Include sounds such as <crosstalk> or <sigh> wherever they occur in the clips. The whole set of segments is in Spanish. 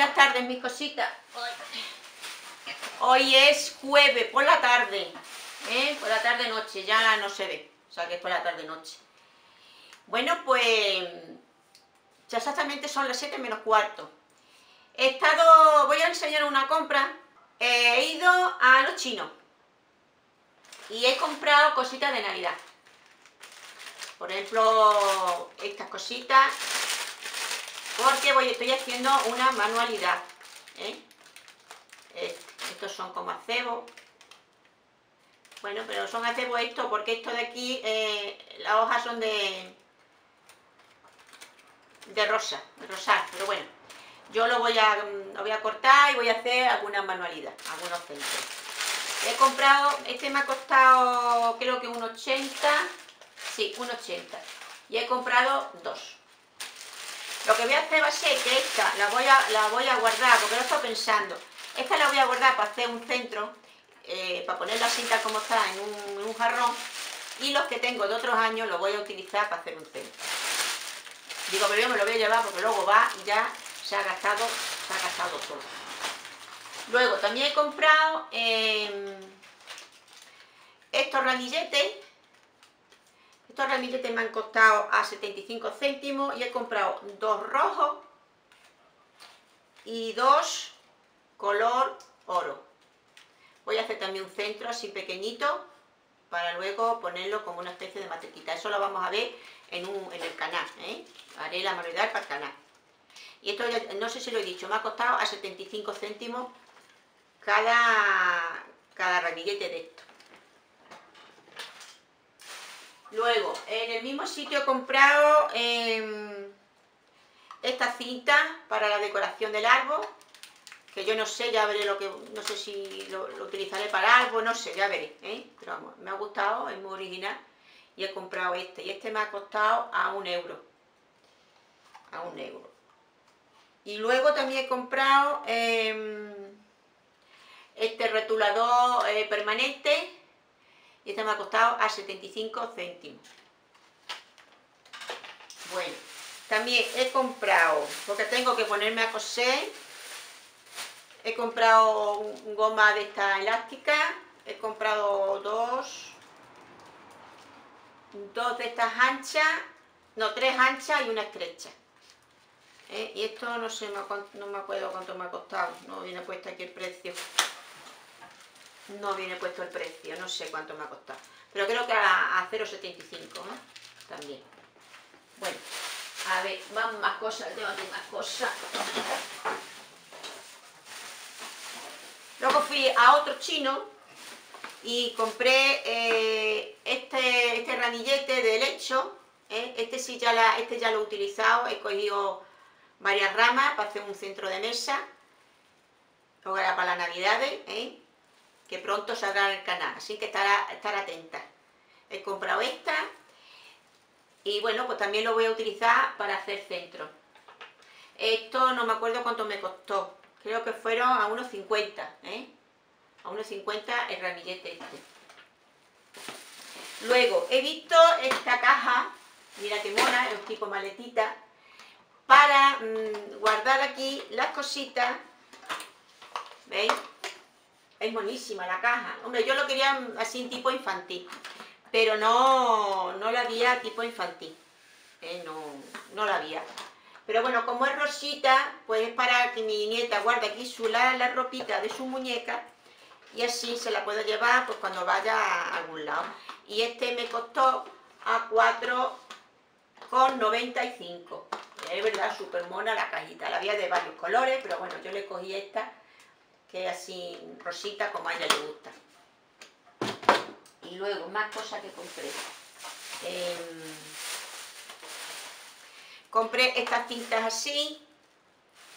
Buenas tardes, mis cositas. Hoy es jueves por la tarde, ¿eh? por la tarde-noche, ya no se ve, o sea que es por la tarde-noche. Bueno, pues ya exactamente son las 7 menos cuarto. He estado, voy a enseñar una compra, he ido a los chinos y he comprado cositas de Navidad. Por ejemplo, estas cositas, porque estoy haciendo una manualidad. ¿eh? Estos son como acebo. Bueno, pero son acebo esto, porque esto de aquí, eh, las hojas son de, de rosa, de pero bueno. Yo lo voy, a, lo voy a cortar y voy a hacer alguna manualidad, algunos centros. He comprado, este me ha costado creo que un 80, sí, un 80. Y he comprado dos. Lo que voy a hacer va a ser que esta la voy a, la voy a guardar, porque lo estoy pensando. Esta la voy a guardar para hacer un centro, eh, para poner la cinta como está en un, jarrón. Y los que tengo de otros años los voy a utilizar para hacer un centro. Digo, pero yo me lo voy a llevar porque luego va ya se ha gastado, se ha gastado todo. Luego también he comprado em, estos ramilletes. Estos ramilletes me han costado a 75 céntimos y he comprado dos rojos y dos color oro. Voy a hacer también un centro así pequeñito para luego ponerlo como una especie de matequita. Eso lo vamos a ver en, el canal. ¿eh? Haré la manualidad para el canal. Y esto no sé si lo he dicho, me ha costado a 75 céntimos cada, cada ramillete de esto. Luego, en el mismo sitio he comprado eh, esta cinta para la decoración del árbol, que yo no sé, ya veré lo que, no sé si lo, utilizaré para algo, no sé, ya veré, ¿eh? pero vamos, me ha gustado, es muy original, y he comprado este, y este me ha costado a un euro, a un euro. Y luego también he comprado em, este retulador eh, permanente, y este me ha costado a 75 céntimos. Bueno, también he comprado, porque tengo que ponerme a coser, he comprado goma de esta elástica, he comprado dos, dos de estas anchas, no, tres anchas y una estrecha. Eh, y esto no sé, no me acuerdo cuánto me ha costado, no viene puesto aquí el precio. No viene puesto el precio, no sé cuánto me ha costado. Pero creo que a, 0,75, También. Bueno, a ver, vamos más cosas, tengo aquí más cosas. Luego fui a otro chino y compré eh, este, este ranillete de lecho. ¿eh? Este sí ya, la, este ya lo he utilizado, he cogido varias ramas para hacer un centro de mesa. Era para las navidades, ¿eh? Que pronto saldrá en el canal, así que estar, estar atenta. He comprado esta y bueno, pues también lo voy a utilizar para hacer centro. Esto no me acuerdo cuánto me costó, creo que fueron a unos 50, ¿eh? A unos 50 el ramillete este. Luego, he visto esta caja, mira qué mona, es un tipo maletita, para mm, guardar aquí las cositas, ¿veis? Es buenísima la caja. Hombre, yo lo quería así en tipo infantil, pero no, no la había tipo infantil. ¿eh? no, no la había. Pero bueno, como es rosita, pues es para que mi nieta guarde aquí su, la, la ropita de su muñeca y así se la puedo llevar pues cuando vaya a algún lado. Y este me costó a 4,95. Es verdad, súper mona la cajita. La había de varios colores, pero bueno, yo le cogí esta que así rosita como a ella le gusta. Y luego, más cosas que compré. Em, compré estas cintas así,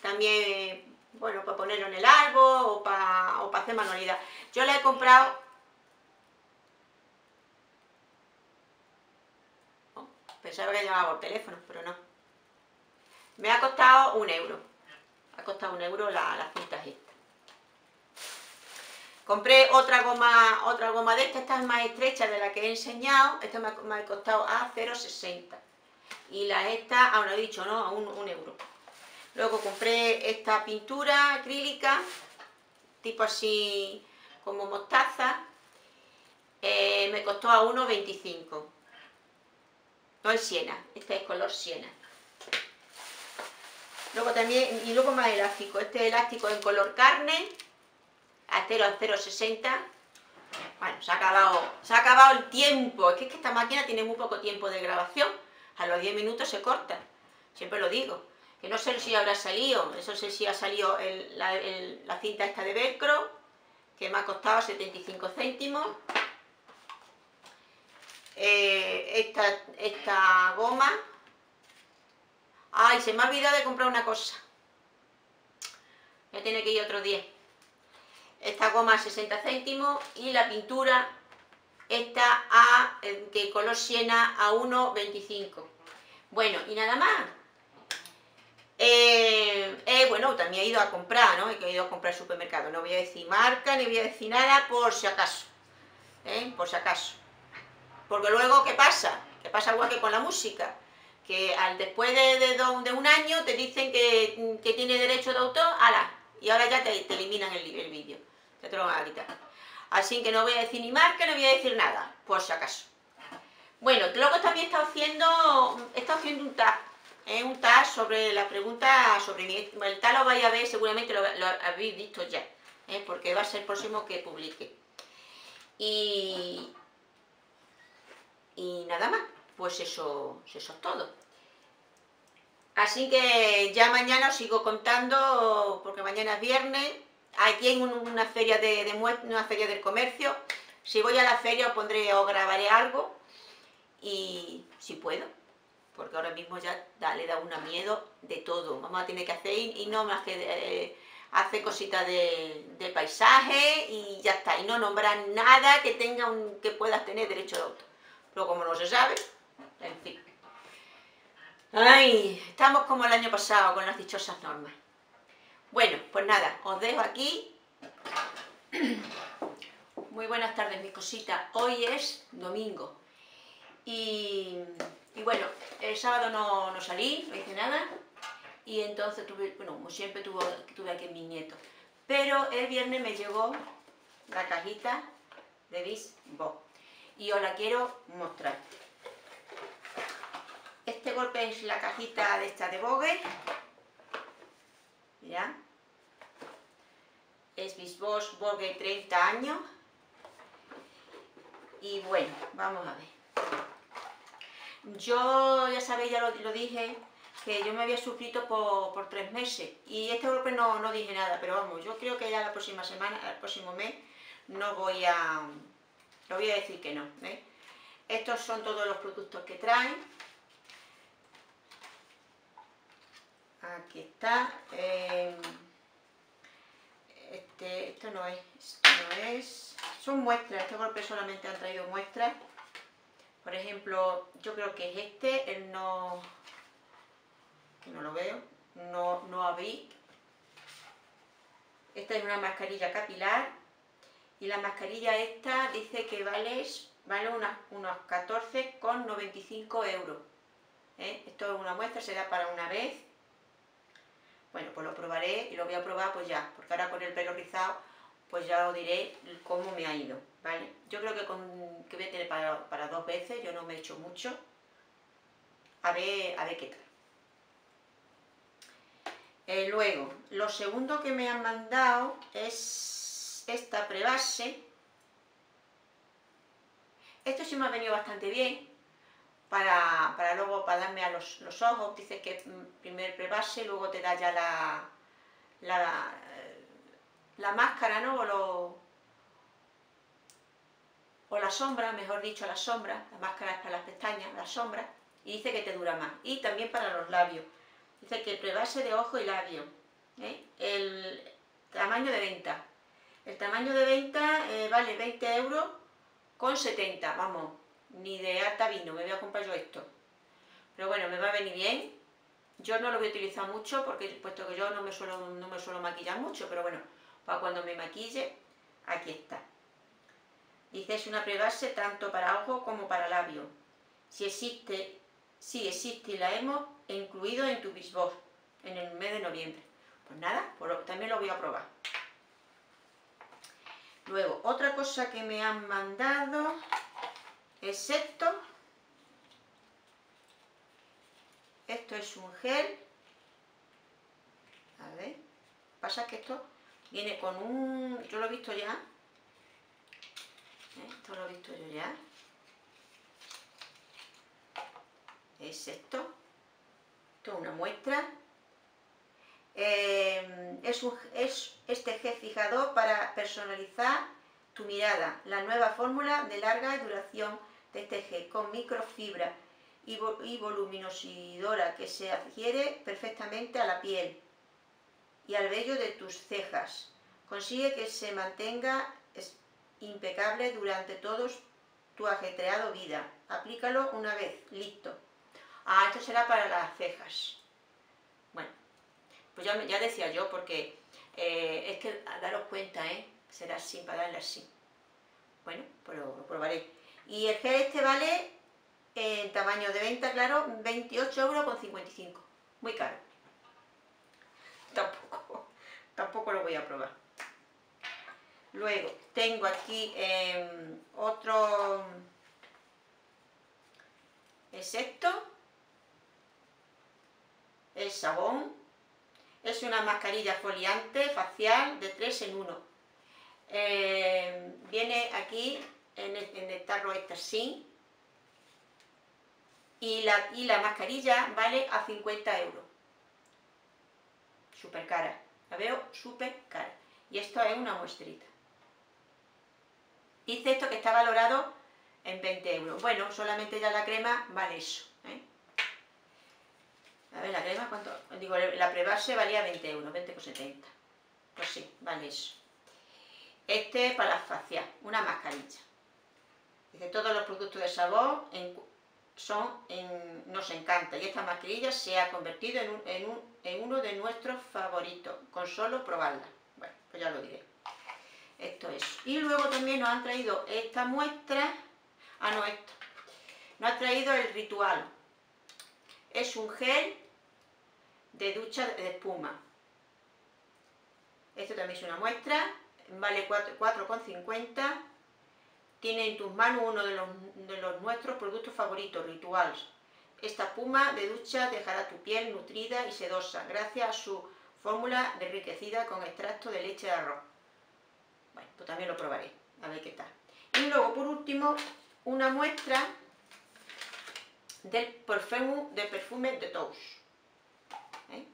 también, bueno, para ponerlo en el árbol o para, o para hacer manualidad. Yo la he comprado... Pensaba que llamaba por teléfono, pero no. Me ha costado un euro. Ha costado un euro la, las cintas estas. Compré otra goma, otra goma de esta, esta es más estrecha de la que he enseñado, esta me ha, costado a 0,60 y la esta, aún he dicho, ¿no? A un, euro. Luego compré esta pintura acrílica, tipo así como mostaza, eh, me costó a 1,25. No es siena, este es color siena. Luego también, y luego más elástico, este elástico en color carne, acero al 0,60. Bueno, se ha, acabado, se ha acabado el tiempo, es que, esta máquina tiene muy poco tiempo de grabación, a los 10 minutos se corta, siempre lo digo. Que no sé si habrá salido, eso sé si ha salido la, cinta esta de velcro, que me ha costado 75 céntimos. Eh, esta, esta goma Ay, se me ha olvidado de comprar una cosa. Ya tiene que ir otro día. Esta goma a 60 céntimos y la pintura esta a, que color siena a 1,25. Bueno, y nada más. Eh, eh, bueno, también he ido a comprar, ¿no? He ido a comprar al supermercado. No voy a decir marca, ni voy a decir nada por si acaso. ¿eh? Por si acaso. Porque luego, ¿qué pasa? ¿Qué pasa igual que con la música? que al después de, un año te dicen que, tiene derecho de autor, ala, y ahora ya te, eliminan el, el vídeo, te lo van a quitar. Así que no voy a decir ni marca, no voy a decir nada, por si acaso. Bueno, luego también he haciendo, estado haciendo un tag, ¿eh? un tag sobre la pregunta sobre mi, el tag lo vais a ver, seguramente lo, habéis visto ya, ¿eh? porque va a ser el próximo que publique. Y, y nada más pues eso, eso es todo. Así que ya mañana os sigo contando, porque mañana es viernes, aquí hay una feria de, una feria del comercio. Si voy a la feria os pondré o grabaré algo y si puedo, porque ahora mismo ya le da una miedo de todo. Vamos a tener que hacer y no más que eh, hacer cositas de, paisaje y ya está. Y no nombrar nada que tenga un, que puedas tener derecho de autor. Pero como no se sabe, en fin. Ay, estamos como el año pasado con las dichosas normas. Bueno, pues nada, os dejo aquí. <clears throat> Muy buenas tardes, mis cositas. Hoy es domingo. Y, bueno, el sábado no, salí, no hice nada. Y entonces tuve, bueno, como siempre tuve, tuve aquí mi nieto. Pero el viernes me llegó la cajita de Bisbo. Y os la quiero mostrar. Es la cajita de esta de Vogue. Mirad. Es Bisbosch Vogue 30 años. Y bueno, vamos a ver. Yo, ya sabéis, ya lo, dije, que yo me había suscrito por, tres meses. Y este golpe no, no dije nada, pero vamos, yo creo que ya la próxima semana, el próximo mes, no voy a... No voy a decir que no. ¿eh? Estos son todos los productos que traen. Aquí está. Em, este, esto no es, no es. Son muestras, este golpe solamente han traído muestras. Por ejemplo, yo creo que es este, el no. que no lo veo. No, no abrí. Esta es una mascarilla capilar. Y la mascarilla esta dice que vale, vale unos 14,95 euros. ¿eh? Esto es una muestra, será para una vez. Bueno, pues lo probaré y lo voy a probar pues ya, porque ahora con el pelo rizado pues ya os diré cómo me ha ido, ¿vale? Yo creo que, con, que voy a tener para, dos veces, yo no me he hecho mucho. A ver, a ver qué tal. Eh, luego, lo segundo que me han mandado es esta prebase. Esto sí me ha venido bastante bien, para, luego, para darme a los, ojos, dice que primer prebase, luego te da ya la, la, la máscara, ¿no? O, o la sombra, mejor dicho, la sombra, la máscara es para las pestañas, la sombra, y dice que te dura más. Y también para los labios. Dice que el prebase de ojo y labio. ¿eh? El tamaño de venta. El tamaño de venta eh, vale 20 euros con 70, vamos, ni de alta vino, me voy a comprar yo esto. Pero bueno, me va a venir bien. Yo no lo voy a utilizar mucho porque puesto que yo no me suelo, no me suelo maquillar mucho, pero bueno, para cuando me maquille, aquí está. Dice, es una prebase tanto para ojo como para labio. Si existe, si existe y la hemos incluido en tu bisbos. en el mes de noviembre. Pues nada, también lo voy a probar. Luego, otra cosa que me han mandado es esto. Es un gel. A ver. Pasa que esto viene con un... Yo lo he visto ya. ¿Eh? Esto lo he visto yo ya. Es esto. Esto es una muestra. Eh, es, es este gel fijador para personalizar tu mirada. La nueva fórmula de larga duración de gel con microfibra y, voluminosidora que se adhiere perfectamente a la piel y al vello de tus cejas. Consigue que se mantenga impecable durante todo tu ajetreado vida. Aplícalo una vez, listo. Ah, esto será para las cejas. Bueno, pues ya, ya decía yo, porque eh, es que daros cuenta, ¿eh? Será así, para darle así. Bueno, pues lo, probaré. Y el gel este vale, en tamaño de venta, claro, 28 euros con 55. Muy caro. Tampoco, tampoco lo voy a probar. Luego, tengo aquí em, otro... Es esto. El sabón. Es una mascarilla foliante facial de 3 en 1. Em, viene aquí en el, tarro este así. Y la, y la mascarilla vale a 50 euros. Súper cara. La veo súper cara. Y esto es una muestrita. Dice esto que está valorado en 20 euros. Bueno, solamente ya la crema vale eso. ¿eh? A ver, la crema, ¿cuánto? Digo, la prebase valía 20 euros, 20,70. Pues sí, vale eso. Este para la facial, una mascarilla. Dice, todos los productos de sabor son nos encanta. Y esta mascarilla se ha convertido en, en uno de nuestros favoritos, con solo probarla. Bueno, pues ya lo diré. Esto es. Y luego también nos han traído esta muestra. Ah, no, esto. Nos ha traído el ritual. Es un gel de ducha de espuma. Esto también es una muestra. Vale 4,50. Tiene en tus manos uno de los, nuestros productos favoritos, rituales. Esta espuma de ducha dejará tu piel nutrida y sedosa gracias a su fórmula enriquecida con extracto de leche de arroz. Bueno, pues también lo probaré, a ver qué tal. Y luego, por último, una muestra del perfume de perfume de Tous. ¿Eh?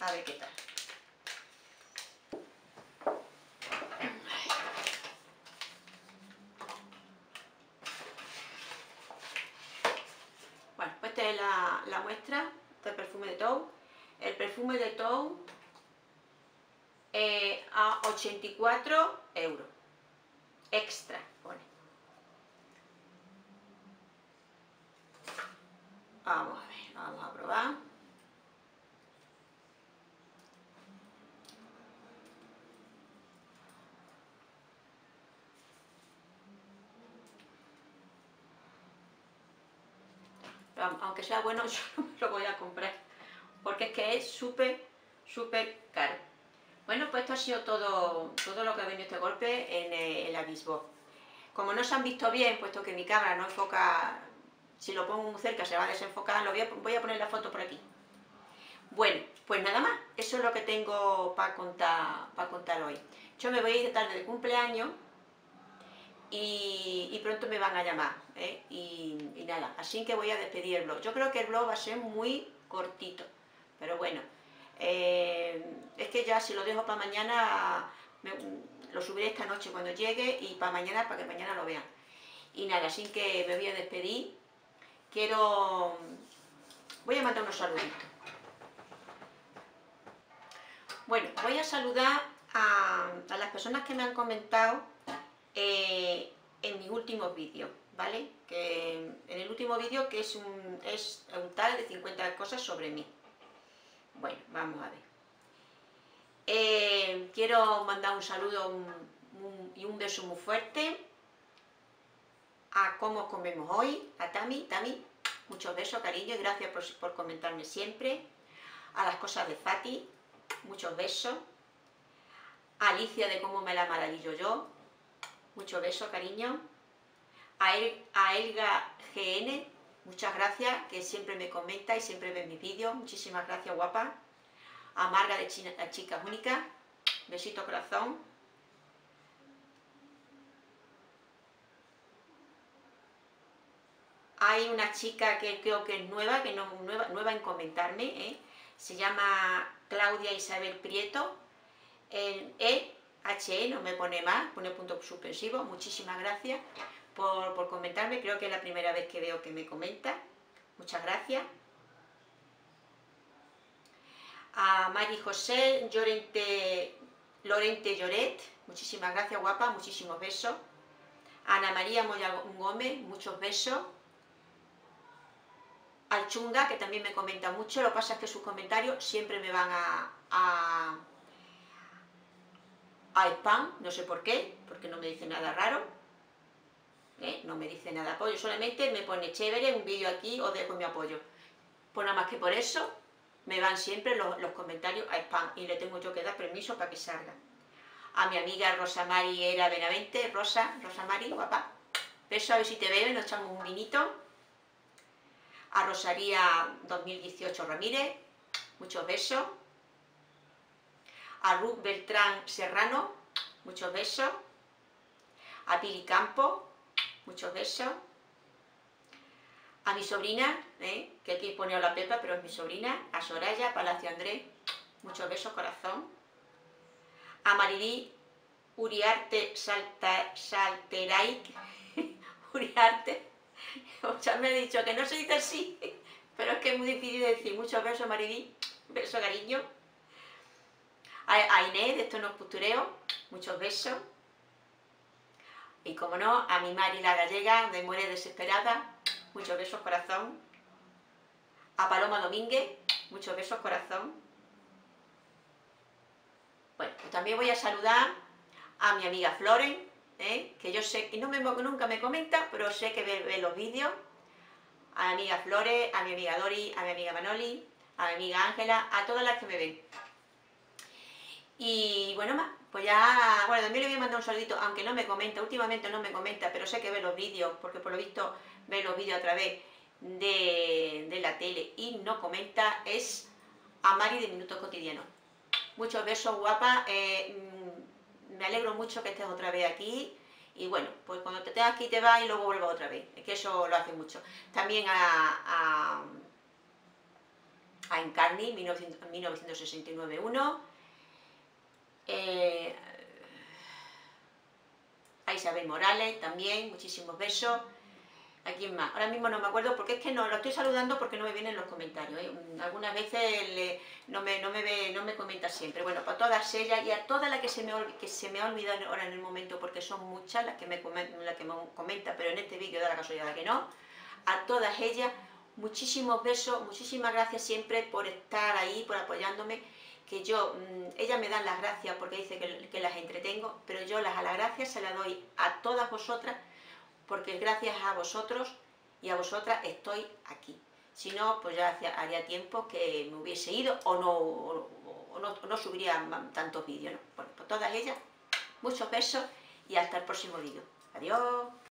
A ver qué tal. Bueno, pues esta es la, la muestra del perfume de Tou. El perfume de Tou eh, a 84 euros. Extra, pone. Vamos a ver, vamos a probar. Aunque sea bueno, <laughs> yo no me lo voy a comprar, porque es que es súper, súper caro. Bueno, pues esto ha sido todo, todo lo que ha venido este golpe en el, la Como no se han visto bien, puesto que mi cámara no enfoca, si lo pongo muy cerca se va a desenfocar, lo voy a, poner la foto por aquí. Bueno, pues nada más, eso es lo que tengo para contar, para contar hoy. Yo me voy a ir tarde de cumpleaños y, pronto me van a llamar, ¿eh? y, así que voy a despedir el blog. Yo creo que el blog va a ser muy cortito, pero bueno, eh, es que ya si lo dejo para mañana, lo subiré esta noche cuando llegue y para mañana, para que mañana lo vean. Y nada, así que me voy a despedir. Quiero... Voy a mandar unos saluditos. Bueno, voy a saludar a, las personas que me han comentado eh, en mis últimos vídeos, ¿vale? Que en el último vídeo que es un, es un tal de 50 cosas sobre mí. Bueno, vamos a ver. Eh, quiero mandar un saludo y un beso muy fuerte a cómo comemos hoy, a Tami. Tami, Muchos besos, cariño, y gracias por, comentarme siempre. A las cosas de Fati, muchos besos. A Alicia de cómo me la maravillo yo, muchos besos, cariño. A, Elga GN, muchas gracias, que siempre me comenta y siempre ve mis vídeos. Muchísimas gracias, guapa. A Marga de China, Chicas Únicas, besito corazón. Hay una chica que creo que es nueva, que no nueva, nueva en comentarme, ¿eh? se llama Claudia Isabel Prieto, en E, H, no me pone más, pone punto suspensivo, muchísimas gracias por, comentarme, creo que es la primera vez que veo que me comenta, muchas gracias. A Mari José Llorente, Lorente Lloret, muchísimas gracias guapa, muchísimos besos. Ana María Moya Gómez, muchos besos al Chunga, que también me comenta mucho, lo que pasa es que sus comentarios siempre me van a, a, spam, no sé por qué, porque no me dice nada raro, ¿eh? no me dice nada apoyo, solamente me pone chévere un vídeo aquí o dejo mi apoyo. Pues nada más que por eso me van siempre los, comentarios a spam y le tengo yo que dar permiso para que salga. A mi amiga Rosa Mari Era Benavente, Rosa, Rosa Mari, guapa, beso a ver si te veo y nos echamos un vinito a Rosaría 2018 Ramírez, muchos besos, a Ruth Beltrán Serrano, muchos besos, a Pili Campo, muchos besos, a mi sobrina, ¿eh? que aquí pone a la Pepa, pero es mi sobrina, a Soraya Palacio Andrés, muchos besos, corazón, a Marirí Uriarte Salta, <laughs> Uriarte, <laughs> ya me ha dicho que no se dice así, <laughs> pero es que es muy difícil decir. Muchos besos, Maridí, <tsk> beso cariño. A, Inés, de estos no postureo, muchos besos. Y como no, a mi Mari la gallega, de Muere Desesperada, muchos besos, corazón. A Paloma Domínguez, muchos besos, corazón. Bueno, pues también voy a saludar a mi amiga Floren, ¿eh? que yo sé que no me, nunca me comenta, pero sé que ve, los vídeos, a mi amiga Flores, a mi amiga Dori, a mi amiga Manoli, a mi amiga Ángela, a todas las que me ven. Y bueno, más, pues ya, bueno, también le voy a mandar un saludito, aunque no me comenta, últimamente no me comenta, pero sé que ve los vídeos, porque por lo visto ve los vídeos a través de, la tele y no comenta, es a Mari de Minutos Cotidianos. Muchos besos, guapa. Eh, me alegro mucho que estés otra vez aquí y bueno, pues cuando te tengas aquí te vas y luego vuelvas otra vez, es que eso lo hace mucho. También a, a, a Encarni, 1969-1, eh, a Isabel Morales también, muchísimos besos. ¿A quién más? Ahora mismo no me acuerdo porque es que no, lo estoy saludando porque no me vienen los comentarios. ¿eh? Algunas veces no, me, no, me ve, no me comenta siempre. Bueno, para todas ellas y a todas las que se me, que se me ha olvidado ahora en el momento porque son muchas las que me, las que me comentan, pero en este vídeo da la casualidad que no. A todas ellas, muchísimos besos, muchísimas gracias siempre por estar ahí, por apoyándome que yo, mm, ellas me dan las gracias porque dice que, las entretengo, pero yo las a las gracias se las doy a todas vosotras porque gracias a vosotros y a vosotras estoy aquí. Si no, pues ya haría tiempo que me hubiese ido o no, no, subiría tantos vídeos. Bueno, pues todas ellas, muchos besos y hasta el próximo vídeo. Adiós.